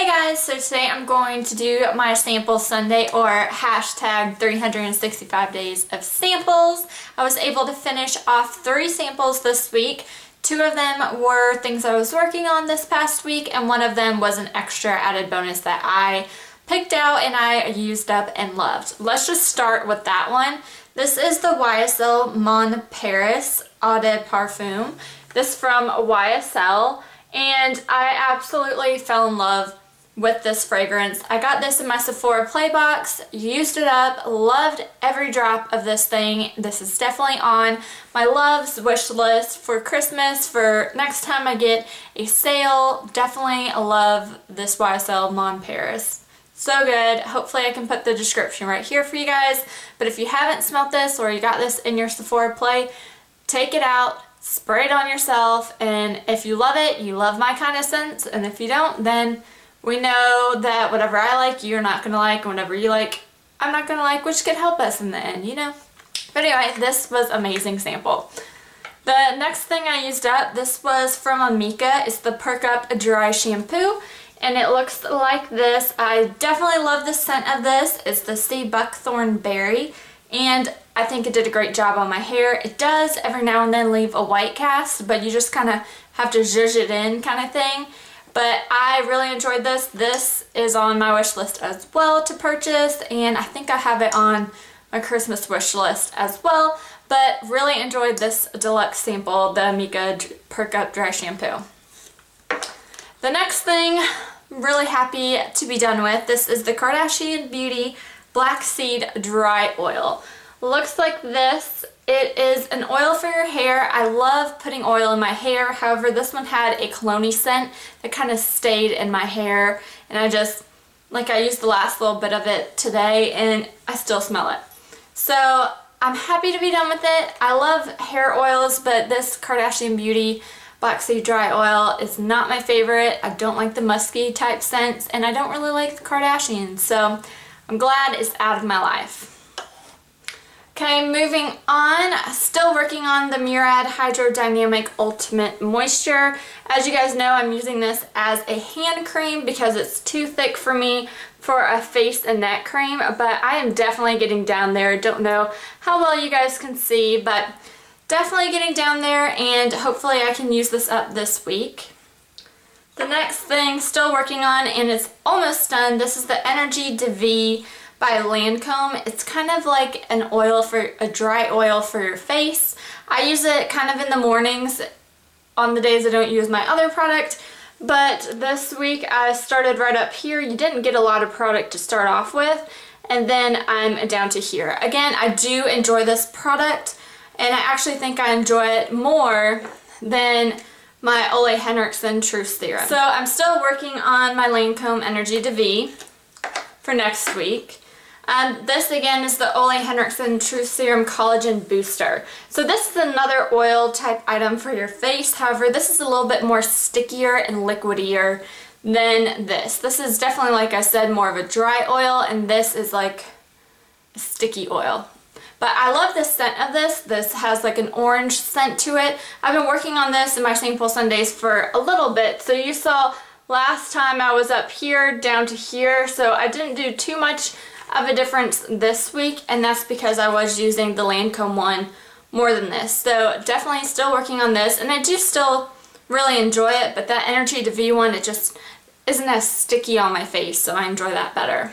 Hey guys, so today I'm going to do my sample Sunday or hashtag 365 days of samples. I was able to finish off three samples this week. Two of them were things I was working on this past week and one of them was an extra added bonus that I picked out and I used up and loved. Let's just start with that one. This is the YSL Mon Paris Eau de Parfum. This from YSL and I absolutely fell in love with this fragrance. I got this in my Sephora Play box, used it up, loved every drop of this thing. This is definitely on my loves wish list for Christmas, for next time I get a sale. Definitely love this YSL Mon Paris. So good. Hopefully I can put the description right here for you guys. But if you haven't smelt this or you got this in your Sephora Play, take it out, spray it on yourself, and if you love it, you love my kind of scents, and if you don't, then we know that whatever I like, you're not going to like, and whatever you like, I'm not going to like, which could help us in the end, you know? But anyway, this was amazing sample. The next thing I used up, this was from Amika. It's the Perk Up Dry Shampoo. And it looks like this. I definitely love the scent of this. It's the Sea Buckthorn Berry. And I think it did a great job on my hair. It does every now and then leave a white cast, but you just kind of have to zhuzh it in kind of thing. But I really enjoyed this. This is on my wish list as well to purchase and I think I have it on my Christmas wish list as well. But really enjoyed this deluxe sample, the Amika Perk Up Dry Shampoo. The next thing, I'm really happy to be done with. This is the Kardashian Beauty Black Seed Dry Oil. Looks like this it an oil for your hair. I love putting oil in my hair. However, this one had a cologne scent that kind of stayed in my hair. And I just, like I used the last little bit of it today and I still smell it. So I'm happy to be done with it. I love hair oils, but this Kardashian Beauty Seed Dry Oil is not my favorite. I don't like the musky type scents and I don't really like the Kardashians. So I'm glad it's out of my life. Okay, moving on, still working on the Murad Hydrodynamic Ultimate Moisture. As you guys know, I'm using this as a hand cream because it's too thick for me for a face and neck cream, but I am definitely getting down there. Don't know how well you guys can see, but definitely getting down there and hopefully I can use this up this week. The next thing, still working on, and it's almost done, this is the Energie De Vie by Lancome. It's kind of like an oil for a dry oil for your face. I use it kind of in the mornings on the days I don't use my other product. But this week I started right up here. You didn't get a lot of product to start off with. And then I'm down to here. Again, I do enjoy this product. And I actually think I enjoy it more than my Ole Henriksen Truth Serum. So I'm still working on my Lancome Energie De Vie for next week. And this again is the Ole Henriksen Truth Serum Collagen Booster. So this is another oil type item for your face. However, this is a little bit more stickier and liquidier than this. This is definitely, like I said, more of a dry oil and this is like a sticky oil. But I love the scent of this. This has like an orange scent to it. I've been working on this in my sample Sundays for a little bit. So you saw last time I was up here down to here. So I didn't do too much of a difference this week and that's because I was using the Lancome one more than this. So definitely still working on this and I do still really enjoy it but that Energie De Vie one it just isn't as sticky on my face so I enjoy that better.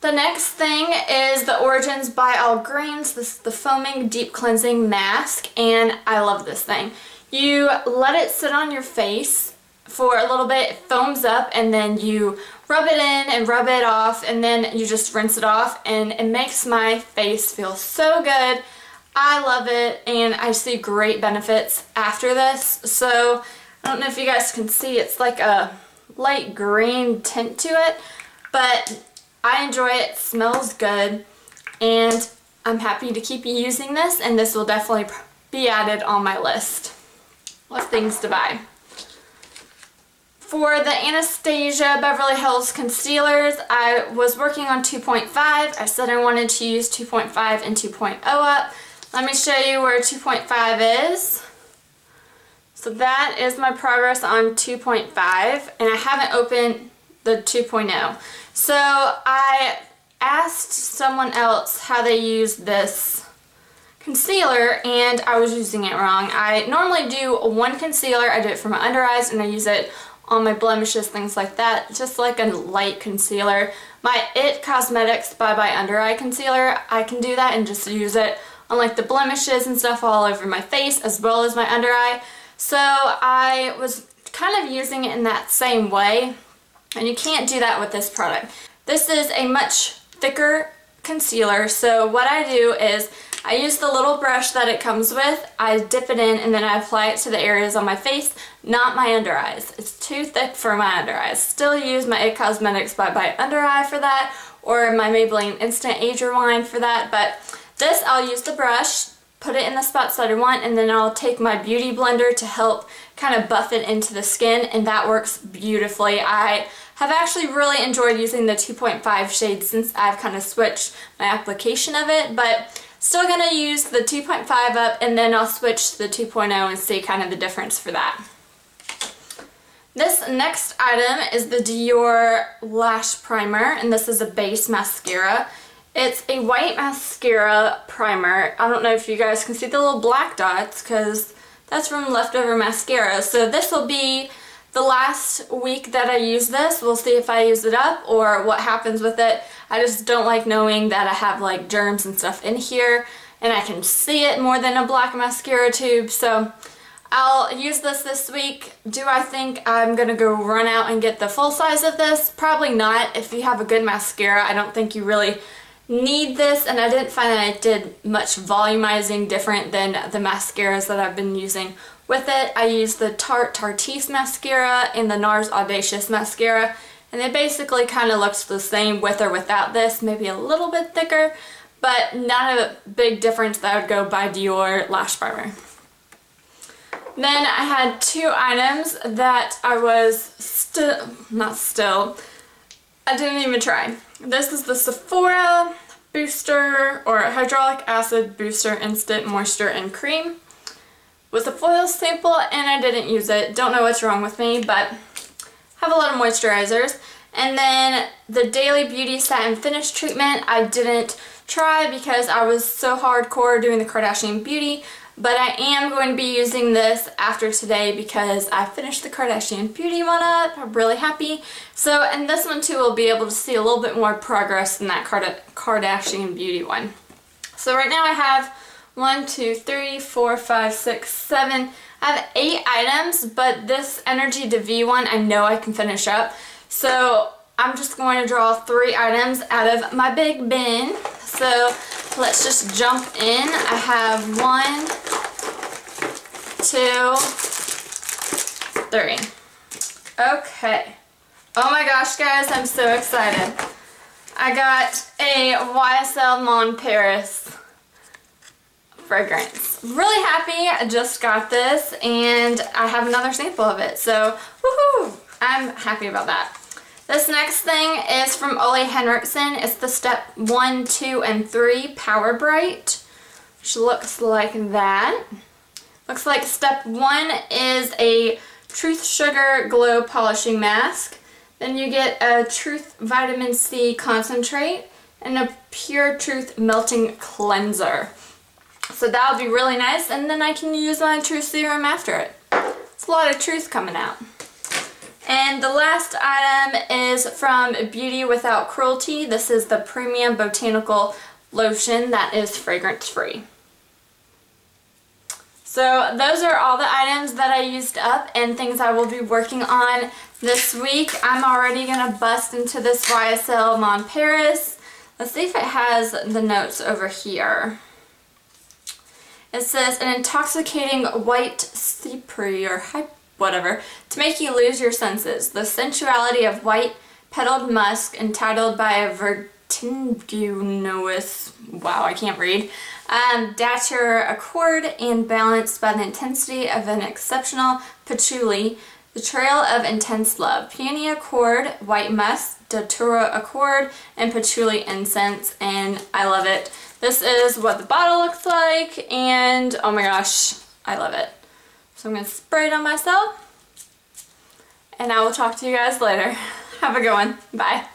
The next thing is the Origins by All Greens. This is the Foaming Deep Cleansing Mask and I love this thing. You let it sit on your face for a little bit, it foams up, and then you rub it in and rub it off, and then you just rinse it off, and it makes my face feel so good. I love it, and I see great benefits after this. So, I don't know if you guys can see, it's like a light green tint to it, but I enjoy it, it smells good, and I'm happy to keep using this, and this will definitely be added on my list of things to buy. For the Anastasia Beverly Hills concealers, I was working on 2.5. I said I wanted to use 2.5 and 2.0 up. Let me show you where 2.5 is. So that is my progress on 2.5 and I haven't opened the 2.0. So I asked someone else how they use this concealer and I was using it wrong. I normally do one concealer, I do it for my under eyes and I use it on my blemishes, things like that, just like a light concealer. My IT Cosmetics Bye Bye Under Eye Concealer, I can do that and just use it on like the blemishes and stuff all over my face as well as my under eye. So I was kind of using it in that same way and you can't do that with this product. This is a much thicker concealer so what I do is I use the little brush that it comes with, I dip it in and then I apply it to the areas on my face, not my under eyes. It's too thick for my under eyes. Still use my IT Cosmetics Bye Bye Under Eye for that or my Maybelline Instant Age Rewind for that but this I'll use the brush, put it in the spots that I want and then I'll take my beauty blender to help kind of buff it into the skin and that works beautifully. I have actually really enjoyed using the 2.5 shade since I've kind of switched my application of it but Still to use the 2.5 up and then I'll switch to the 2.0 and see kind of the difference for that. This next item is the Dior Lash Primer and this is a base mascara. It's a white mascara primer. I don't know if you guys can see the little black dots because that's from leftover mascara. So this will be the last week that I use this. We'll see if I use it up or what happens with it. I just don't like knowing that I have like germs and stuff in here and I can see it more than a black mascara tube. So I'll use this this week. Do I think I'm going to go run out and get the full size of this? Probably not. If you have a good mascara, I don't think you really need this and I didn't find that I did much volumizing different than the mascaras that I've been using with it, I used the Tarte Tarteist mascara and the NARS Audacious mascara, and they basically kind of looks the same with or without this, maybe a little bit thicker, but not a big difference that I would go by Dior Lash Primer. Then I had two items that I was still, not still, I didn't even try. This is the Sephora Booster or Hyaluronic Acid Booster Instant Moisture and Cream was a foil sample and I didn't use it. Don't know what's wrong with me, but have a lot of moisturizers. And then the Daily Beauty Satin Finish Treatment I didn't try because I was so hardcore doing the Kardashian Beauty. But I am going to be using this after today because I finished the Kardashian Beauty one up. I'm really happy. So, and this one too, we'll be able to see a little bit more progress than that Kardashian Beauty one. So right now I have one, two, three, four, five, six, seven. I have eight items, but this Energy V one I know I can finish up. So I'm just going to draw three items out of my big bin. So let's just jump in. I have one, two, three. Okay. Oh my gosh, guys, I'm so excited. I got a YSL Mon Paris fragrance. Really happy I just got this and I have another sample of it. So woohoo! I'm happy about that. This next thing is from Ole Henriksen. It's the step 1, 2, and 3 Power Bright, which looks like that. Looks like step 1 is a Truth Sugar Glow Polishing Mask. Then you get a Truth Vitamin C Concentrate and a Pure Truth Melting Cleanser. So that would be really nice and then I can use my truth serum after it. It's a lot of truth coming out. And the last item is from Beauty Without Cruelty. This is the Premium Botanical Lotion that is fragrance free. So those are all the items that I used up and things I will be working on this week. I'm already going to bust into this YSL Mon Paris. Let's see if it has the notes over here. It says, an intoxicating white chypre or whatever to make you lose your senses. The sensuality of white petaled musk entitled by a vertiginous, wow, I can't read, um, dature accord and balanced by the intensity of an exceptional patchouli, the trail of intense love. Peony accord, white musk, datura accord, and patchouli incense, and I love it. This is what the bottle looks like, and oh my gosh, I love it. So I'm going to spray it on myself. And I will talk to you guys later. Have a good one. Bye.